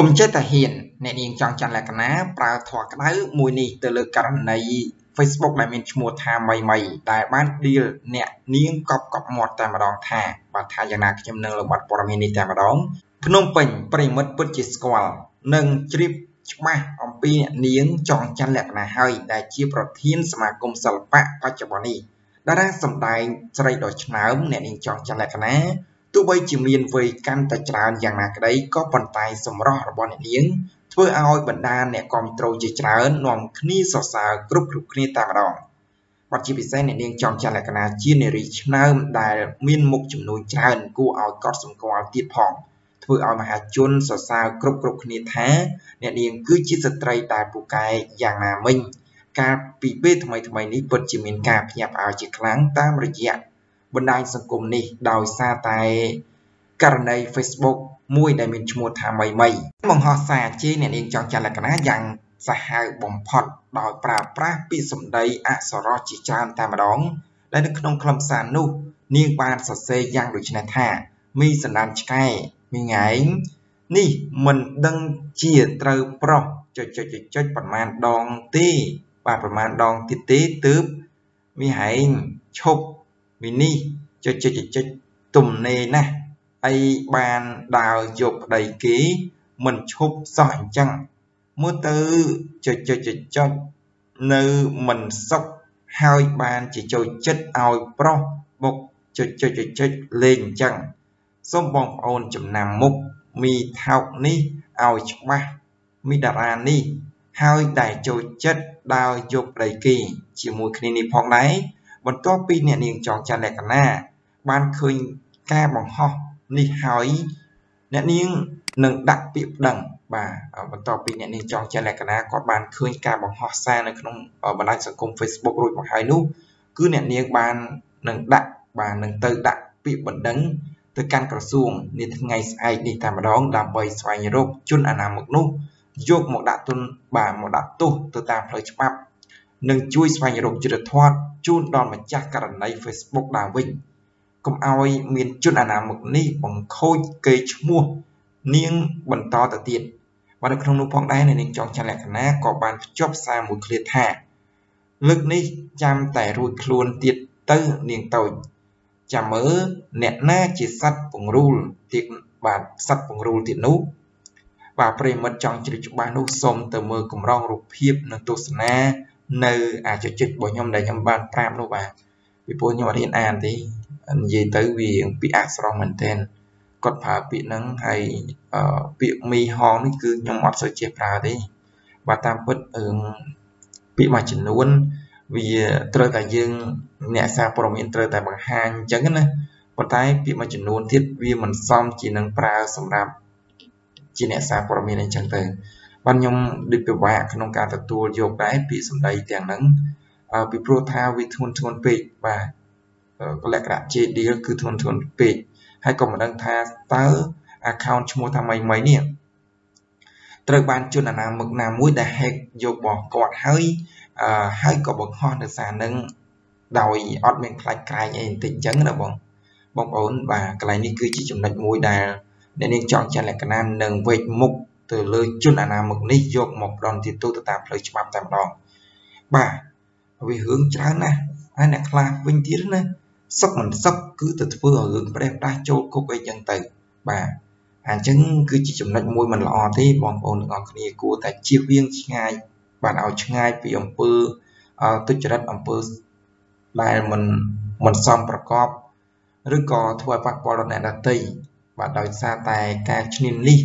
កុំចេះតែហ៊ានអ្នកនាងចង់ច័ន្ទលក្ខណៈប្រើធម៌ក្តៅមួយនេះទៅលើករណី Facebook ដែលមានឈ្មោះថាមីមីដែលបាន deal អ្នកនាងកប់កប់មាត់តែម្ដងថាបាទថាយ៉ាងណាខ្ញុំនឹងលបាត់ព័ត៌មាននេះតែម្ដងភ្នំពេញប្រិមិត្តពិតជាស្គាល់និងជ្រាបច្បាស់អំពីអ្នកនាងចង់ច័ន្ទលក្ខណៈហើយដែលជាប្រធានសមាគមសិល្បៈបច្ចុប្បន្ននេះតារាសម្ដែងស្រីដ៏ឆ្នើមអ្នកនាងចង់ច័ន្ទលក្ខណៈ ទោះបីជាមានវ័យកាន់តែច្រើនយ៉ាងណាក្តីក៏ប៉ុន្តែសម្រស់របស់អ្នកនាងធ្វើឲ្យបណ្ដាអ្នកគ្រប់គ្រងជាច្រើននាំគ្នាសរសើរគ្រប់គ្រប់គ្នាតែម្ដងបាត់ជាពិសេសអ្នកនាងចំចាលក្ខណៈជានារីឆ្នើមដែលមានមុខចំនួនច្រើនគួរឲ្យកត់សម្គាល់ទៀតផងធ្វើឲ្យមហាជនសរសើរគ្រប់គ្រប់គ្នាថា អ្នកនាងគឺជាស្ត្រីដែលពូកែយ៉ាងណាមិញកាលពីពេលថ្មីថ្មីនេះពិតជាមានការភ្ញាក់ផ្អើលជាខ្លាំងតាមរយៈ បណ្ដាញសង្គមនេះដោយសារតែករណី Facebook មួយដែលមានឈ្មោះថាមីមីបង្ហោះសារជេរអ្នកនាងចង់ចាត់លក្ខណៈយ៉ាងសាហាវបំផុតដោយប្រើប្រាស់ពាក្យសម្ដីអក្សរជាច្រើនតែម្ដងដែលនៅក្នុងខ្លឹមសារនោះនាងបានសរសេរយ៉ាងដូចនេះថាមីសណ្ដានឆ្កែមីងឯងនេះមិនដឹងជាត្រូវប្រុសចុចចុចចុចប្រមាណដងទេបាទប្រមាណដងទៀតទេទើបមីហែងឈប់ មីនេះចុចចុចចុចទំនេរណាស់អីបានដើរយកប្តីគេមិនឈប់សោះអញ្ចឹងមើលទៅចុចចុចចុចនៅមិនសុខហើយបានជាចូលចិត្តឲ្យប្រុសបុកចុចចុចចុចលេងអញ្ចឹងសូមបងប្អូនចំណាំមុខមីថោកនេះឲ្យច្បាស់មីតារានេះហើយដែលចូលចិត្តដើរយកប្តីគេជាមួយគ្នានេះផងដែរ បន្ទាប់ពីអ្នកនាងចងច័ន្ទលក្ខណៈបានឃើញការបង្ហោះនេះហើយអ្នកនាងនឹងដាក់ពាក្យប្តឹងបាទបន្ទាប់ពីអ្នកនាងចង់ចេះលក្ខណៈគាត់បានឃើញការបង្ហោះសារនៅក្នុងបណ្ដាញសង្គម Facebook រួចមកហើយនោះគឺអ្នកនាងបាននឹងដាក់បាទនឹងទៅដាក់ពាក្យបណ្ដឹងទៅកាន់ក្រសួងនាថ្ងៃស្អែកនេះតែម្ដងដើម្បីស្វែងរកជនអនាមិកនោះយកមកដាក់ទុនបាទមកដាក់ទោសទៅតាមផ្លូវច្បាប់ និងជួយស្វែងរកយុត្តិធម៌ជូនដល់ម្ចាស់ករណី Facebook ឡើងវិញកុំឲ្យមានជនអនាមិកនេះបង្ខូចកេរ្តិ៍ឈ្មោះនាងបន្តទៅទៀតបាទនៅក្នុងនោះផងដែរនាងចងច័ន្ទលក្ខណៈក៏បានភ្ជាប់សារមួយឃ្លាថាលើកនេះចាំតែរួចខ្លួនទៀតទៅនាងតូចចាំមើលអ្នកណាជាសัตว์ពង្រូលទៀតបាទសัตว์ពង្រូលទៀតនោះបាទប្រិមិត្តចង់ជ្រាបច្បាស់នោះសូមទៅមើលកម្រងរូបភាពនិងទស្សនា នៅអាចុចរបស់ខ្ញុំដែលខ្ញុំបានប្រាប់នោះបាទពីព្រោះខ្ញុំអត់រៀនអានទេនិយាយទៅវាពាក្យអក្សរមែនទែនគាត់ប្រើពាក្យហ្នឹងហើយពាក្យមីហងនេះគឺខ្ញុំអត់សូវចេះប្រើទេបាទតាមពិតពាក្យមួយចំនួនវាត្រូវតែយើងអ្នកសារព័ត៌មានត្រូវតែបង្ហាញអញ្ចឹងណាប៉ុន្តែពាក្យមួយចំនួនទៀតវាមិនសមជានឹងប្រើសម្រាប់ជាអ្នកសារព័ត៌មានអញ្ចឹងទៅ បាទខ្ញុំដូចពិបាកក្នុងការទទួលយកដែរពាក្យសម្ដីទាំងហ្នឹងពីព្រោះថាវាធ្ងន់ធ្ងរពេកបាទលក្ខណៈ JDL គឺធ្ងន់ធ្ងរពេកហើយក៏មិនដឹងថាតើ account ឈ្មោះថាម៉េចម៉េចនេះត្រូវបានជនអនាមិកណាមួយដែល hack យករបស់គាត់ហើយអឺហើយក៏បង្ហោះនៅសារនឹងដោយអត់មានខ្លាចក្រែងអីបន្តិចអញ្ចឹងណាបងបងប្អូនបាទកន្លែងនេះគឺជាចំណុចមួយដែលអ្នកនាងចង់ចាត់លក្ខណៈនឹងវេកមុខ ទៅលើជនអនាមិកនេះយកមកផ្ដន់ទីទូទៅតាមផ្លូវច្បាប់តែម្ដងបាទវារឿងច្រើនណាស់ហើយអ្នកខ្លះវិញទៀតណាសុកមិនសុកគឺទៅធ្វើឲ្យរឿងប្រេះផ្ដាស់ចូលគុកអីចឹងទៅបាទអញ្ចឹងគឺជាចំណុចមួយមិនល្អទេបងប្អូនទាំងអស់គ្នាគួរតែជៀសវាងឆ្ងាយបាទឲ្យឆ្ងាយពីអំពើទុច្ចរិតអំពើដែលមិនមិនសមប្រកបឬក៏ធ្វើឲ្យប៉ះពាល់ដល់អ្នកដទៃបាទដោយសារតែការឈ្នានីស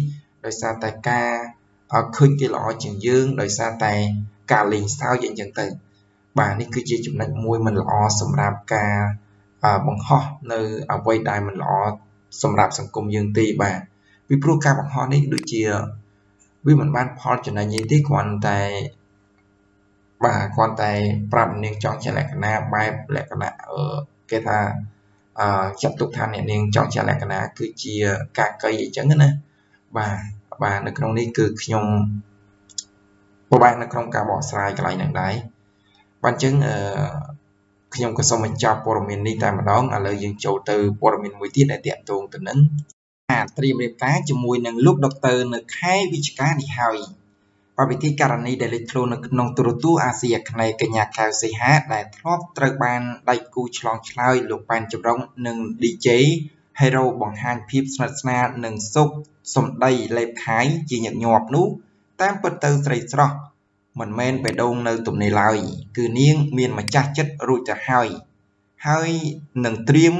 ដោយសារតែការឃើញគេល្អជាងយើងដោយសារតែការលេងសើចអីចឹងទៅបាទនេះគឺជាចំណុចមួយមិនល្អសម្រាប់ការបង្ហោះនៅអ្វីដែលមិនល្អសម្រាប់សង្គមយើងទេបាទពីព្រោះការបង្ហោះនេះដូចជាវាមិនបានផលចំណេញអីទេគ្រាន់តែបាទគ្រាន់តែប្រាប់នាងចង់ជាលក្ខណៈបែបលក្ខណៈគេថាអឺចាត់ទុកថាអ្នកនាងចង់ជាលក្ខណៈគឺជាការកៃអីចឹងណា បាទបាទនៅក្នុងនេះគឺខ្ញុំពិបាកនៅក្នុងការបកស្រាយកន្លែងហ្នឹងដែរបាទអញ្ចឹងអឺខ្ញុំក៏សូមបញ្ចប់ព័ត៌មាននេះតែម្ដងឥឡូវយើងចូលទៅព័ត៌មានមួយទៀតដែលតាក់ទងទៅនឹងអាចត្រៀមរៀបការជាមួយនឹងលោកដុកទ័រនៅខែវិច្ឆិកានេះហើយបវិធីករណីដែលលេចធ្លោនៅក្នុងទូរទស្សន៍អាស៊ីអាគ្នេយ៍កញ្ញាកៅសីហាដែលធ្លាប់ត្រូវបានដៃគូឆ្លងឆ្លើយលោកប៉ែនចម្រុងនិង DJ Hero បង្ហាញភាពស្និទ្ធស្នាលនិងសុខសម្ដីលេបខាយជាញឹកញាប់នោះ តាមពិតទៅស្រីស្រស់មិនមែនបេះដូងនៅទំនេរឡើយ គឺនាងមានម្ចាស់ចិត្តរួចទៅហើយ ហើយនឹងត្រៀម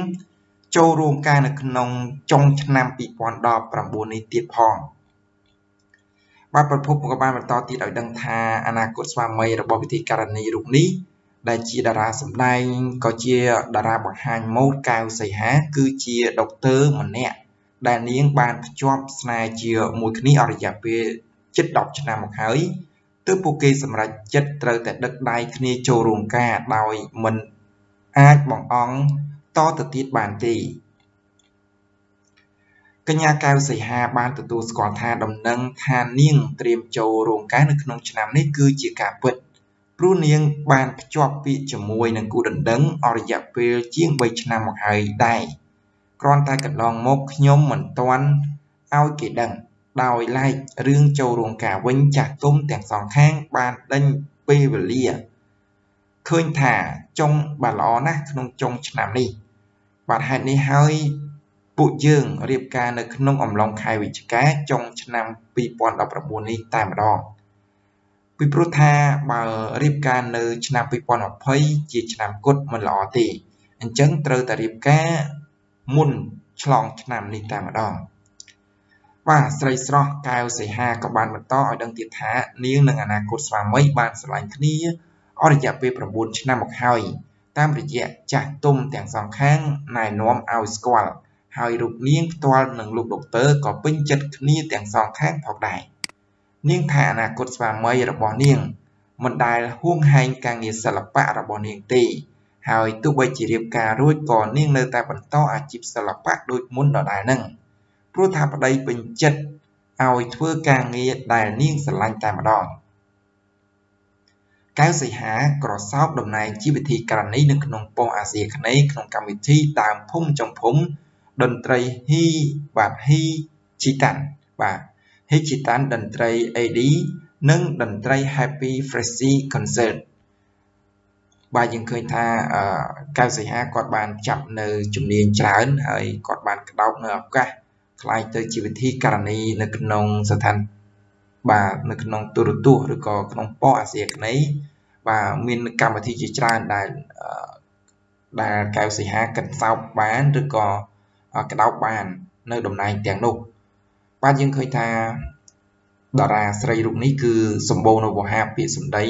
ចូលរួមការនៅក្នុងចុងឆ្នាំ2019នេះទៀតផងបាទប្រភពក៏បានបន្តទៀតឲ្យដឹងថាអនាគតស្វាមីរបស់វិធីការនីរូបនេះ ដែលជាតារាសម្ដែងក៏ជាតារាបង្ហាញម៉ូដកៅសីហា គឺជាដុកទ័រម្នាក់ដែលនាងបានភ្ជាប់ស្នេហ៍ជាមួយគ្នាអស់រយៈពេលជិត10ឆ្នាំមកហើយទើបពួកគេសម្រេចចិត្តត្រូវតែដឹកដៃគ្នាចូលរួមការដោយមិនអាចបង្អង់តទៅទៀតបានទេកញ្ញាកៅសីហាបានទទួលស្គាល់ថាដំណឹងថានាងត្រៀមចូលរោងការនៅក្នុងឆ្នាំនេះគឺជាការពិត ព្រោះនាងបានភ្ជាប់ពាក្យជាមួយនឹងគូដណ្ដឹងអស់រយៈពេលជាង3ឆ្នាំមកហើយដែរគ្រាន់តែកន្លងមកខ្ញុំមិនទាន់ឲ្យគេដឹងដោយឡែករឿងចូលរោងការវិញចាស់ទុំទាំងសងខាងបានដេញពេលវេលាឃើញថាចុងបាទល្អណាស់ក្នុងចុងឆ្នាំនេះបាទហេតុនេះហើយពួកយើងរៀបការនៅក្នុងអំឡុងខែវិច្ឆិកាចុងឆ្នាំ2019នេះតែម្ដង ពីព្រោះថាបើរៀបការនៅឆ្នាំ2020ជាឆ្នាំគត់មិនល្អទេអញ្ចឹងត្រូវតែរៀបការមុនឆ្លងឆ្នាំនេះតែម្ដងបាទស្រីស្រស់កែវសីហាក៏បានបន្តឲ្យដឹងទៀតថានាងនិងអនាគតស្វាមីបានស្រឡាញ់គ្នាអស់រយៈពេល9ឆ្នាំមកហើយតាមរយៈចាស់ទុំទាំងសងខាងណែនាំឲ្យស្គាល់ហើយរូបនាងផ្ទាល់នឹងលោកដុកទ័រក៏ពេញចិត្តគ្នាទាំងសងខាងផងដែរ នាងថាអនាគតស្វាមីរបស់នាងមិនដែលហួងហែងការងារសិល្បៈរបស់នាងទេ ហើយទោះបីជារៀបការរួចក៏នាងនៅតែបន្តអាជីពសិល្បៈដូចមុនដដែលនឹងព្រោះថាប្តីពេញចិត្តឲ្យធ្វើការងារដែលនាងស្រឡាញ់តែម្ដងកៅសីហាក្រសោបតំណែងជាវិធីករណីនៅក្នុងប៉ុស្តិ៍អាស៊ីអាគ្នេយ៍ក្នុងកម្មវិធីដើមភូមិចុងភូមិតន្ត្រីហ៊ីបាទហ៊ីជីតាន់បាទ ហ៊ីជីតាន់តន្ត្រី AD និងតន្ត្រី Happy Freshy Concert បាទយើងឃើញថាកៅសីហាគាត់បានចាប់នៅជំនាញច្រើនហើយគាត់បានក្តោបនៅឱកាសខ្លាយទៅជាវិធីករណីនៅក្នុងស្ថានបាទនៅក្នុងទូរទស្សន៍ឬក៏ក្នុងប៉ុស្តិ៍អាស៊ីអាគ្នេយ៍បាទមានកម្មវិធីជាច្រើនដែលដែលកៅសីហាកិនសោបបានឬក៏ក្តោបបាន នៅតំណែងទាំងនោះ បាទយើងឃើញថាតារាស្រីរូបនេះគឺសម្បូរនៅវោហាពាក្យសម្ដី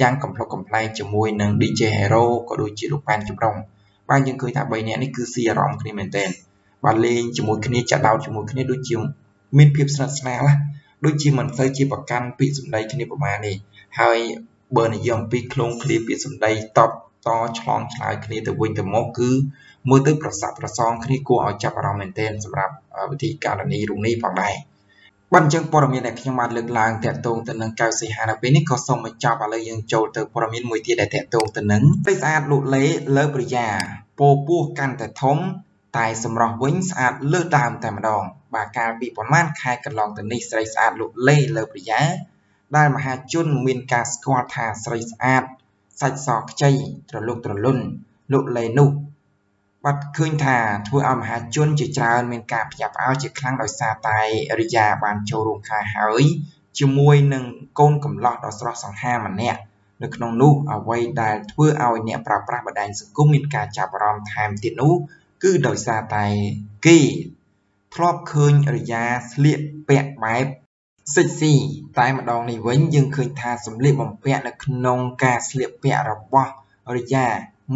យ៉ាងកំ pl ុកកំ pl ែងជាមួយនឹង DJ Hero ក៏ដូចជាលោកប៉ែនចម្រុងបាទយើងឃើញថា3នាក់នេះគឺស៊ីអារម្មណ៍គ្នាមែនទែនបាទលេងជាមួយគ្នាចាក់ដោតជាមួយគ្នាដូចជាមានភាពស្និទ្ធស្នាលណាដូចជាមិនសូវជាប្រកាន់ពាក្យសម្ដីគ្នាប្រមាណនេះហើយបើនិយាយអំពីឃ្លងឃ្លាពាក្យសម្ដីតបតឆ្លងឆ្លើយគ្នាទៅវិញទៅមកគឺមើលទៅប្រស័ព្ទប្រសងគ្នាគួរឲ្យចាប់អារម្មណ៍មែនទែនសម្រាប់ វិធីករណីរូបនេះផងដែរបាទអញ្ចឹងព័ត៌មានដែលខ្ញុំបានលើកឡើងតាក់ទងទៅនឹងកៅសីហានៅពេលនេះក៏សូមបញ្ចប់ឥឡូវយើងចូលទៅព័ត៌មានមួយទៀតដែលតាក់ទងទៅនឹងពេលស្អាតលក់លេលើប្រយ៉ាពោពោះកាន់តែធំតែសម្រស់វិញស្អាតលើសដើមតែម្ដង បាទកាលពីប្រហែលខែកន្លងទៅនេះស្រីស្អាតលក់លេលើប្រយ៉ាដែលមហាជនមានការស្គាល់ថាស្រីស្អាតសាច់សខ្ចីត្រលុកត្រលុនលក់លេនោះ បាត់ឃើញថាធ្វើឲ្យមហាជនជាច្រើនមានការភ្ញាក់ផ្អើលជាខ្លាំងដោយសារតែរិយាបានចូលរួមខែហើយជាមួយនឹងកូនកំឡោះដ៏ស្រស់សង្ហាម្នាក់នៅក្នុងនោះអ្វីដែលធ្វើឲ្យអ្នកប្រើប្រាស់បណ្ដាញសង្គមមានការចាប់អារម្មណ៍ថែមទៀតនោះគឺដោយសារតែគេធ្លាប់ឃើញរិយាស្លៀកពាក់បែបសិចស៊ីតែម្ដងនេះវិញយើងឃើញថាសម្លៀកបំពាក់នៅក្នុងការស្លៀកពាក់របស់រិយា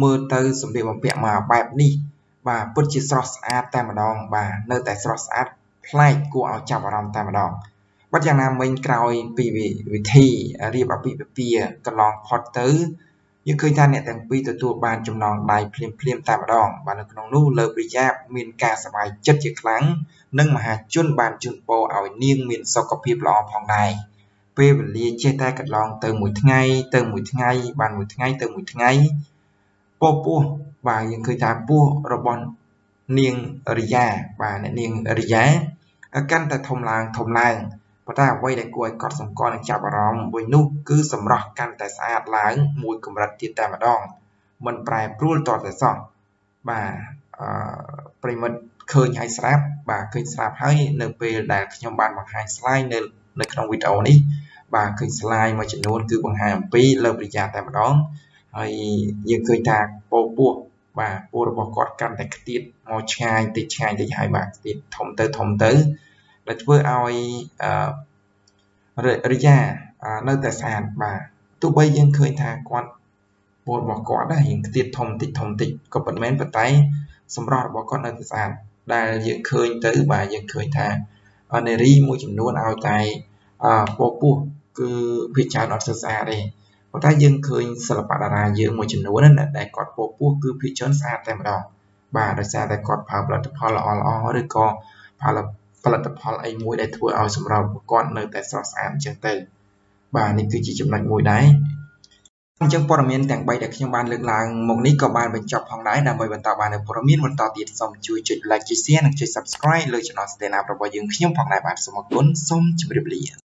មើលទៅសម្លៀកបំពាក់មកបែបនេះ បាទពិតជាស្រស់ស្អាតតែម្ដង បាទនៅតែស្រស់ស្អាតប្លែកគួរឲ្យចាប់អារម្មណ៍តែម្ដងបាត់យ៉ាងណាមិញក្រោយពីវិធីរៀបអាពាហ៍ពិពាហ៍កន្លងផុតទៅយើងឃើញថាអ្នកទាំងពីរទទួលបានចំណងដៃភ្លាមភ្លាមតែម្ដងបាទនៅក្នុងនោះលើប្រយ៉ាបមានការសប្បាយចិត្តជាខ្លាំងនិងមហាជនបានជូនពរឲ្យនាងមានសុខភាពល្អផងដែរពេលវេលាចេះតែកន្លងទៅមួយថ្ងៃទៅមួយថ្ងៃបានមួយថ្ងៃទៅមួយថ្ងៃ ពពោះបាទយើងឃើញថាពោះរបស់នាងរិយាបាទអ្នកនាងរិយាកាន់តែធំឡើងធំឡើងប៉ុន្តែអ្វីដែលគួរឲ្យកត់សម្គាល់និងចាប់អារម្មណ៍មួយនោះគឺសម្រស់កាន់តែស្អាតឡើងមួយកម្រិតទៀតតែម្ដងមិនប្រែប្រួលតតែសោះបាទអឺប្រិមិត្តឃើញហើយស្រាប់បាទឃើញស្រាប់ហើយនៅពេលដែលខ្ញុំបានបង្ហាញ slide នៅនៅក្នុងវីដេអូនេះបាទឃើញ slide មួយចំនួនគឺបង្ហាញអំពីលើប្រយ៉ាតែម្ដង ហើយយើងឃើញថាពោពោះបាទពោះរបស់គាត់កាន់តែខ្ទៀតមកឆ្ងាយតិចឆ្ងាយតិចហើយបាទខ្ទៀតធំទៅធំទៅដែលធ្វើឲ្យអឺរិយានៅតែស្អាតបាទទោះបីយើងឃើញថាគាត់ពោះរបស់គាត់ដែរយើងខ្ទៀតធំតិចធំតិចក៏ប៉ុន្មានប៉ុន្តែសម្រស់របស់គាត់នៅតែស្អាតដែលយើងឃើញទៅបាទយើងឃើញថានារីមួយចំនួនឲ្យតែពោះពោះគឺភាគច្រើនអត់ស្អាតទេ ប៉ុន្តែយើងឃើញសិល្បៈតារាយើងមួយចំនួនណាដែលគាត់ពោះពោះគឺភាគច្រើនស្អាតតែម្ដងបាទដោយសារតែគាត់ប្រើផលិតផលល្អល្អឬក៏ផលផលិតផលអីមួយដែលធ្វើឲ្យសម្រស់របស់គាត់នៅតែស្រស់ស្អាតអញ្ចឹងទៅបាទនេះគឺជាចំណុចមួយដែរអញ្ចឹងព័ត៌មានទាំង3ដែលខ្ញុំបានលើកឡើងមកនេះក៏បានបញ្ចប់ផងដែរដើម្បីបន្តបាននូវព័ត៌មានបន្តទៀតសូមជួយចុច like ចុច share និងចុច subscribe លើ Channel Stand Up របស់យើងខ្ញុំផងដែរបាទសូមអរគុណសូមជម្រាបលា